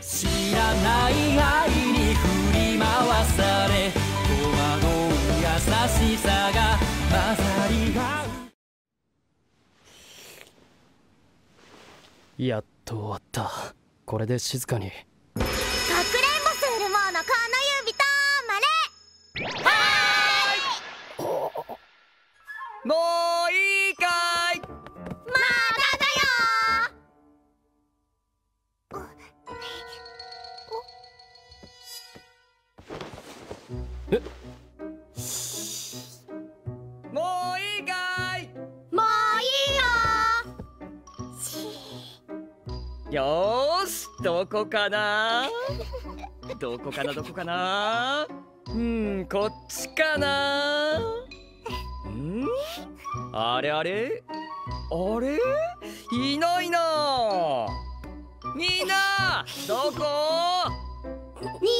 知らない愛に振り回され戸惑う優しさが混ざり合う。やっと終わった。これで静かに。かくれんぼするものこの指とまれ！はもうもういいかい。もういいよしよーしどこかな？どこかなどこかな？うんこっちかな？ん？あれあれ？あれ？いないなみんなどこ？に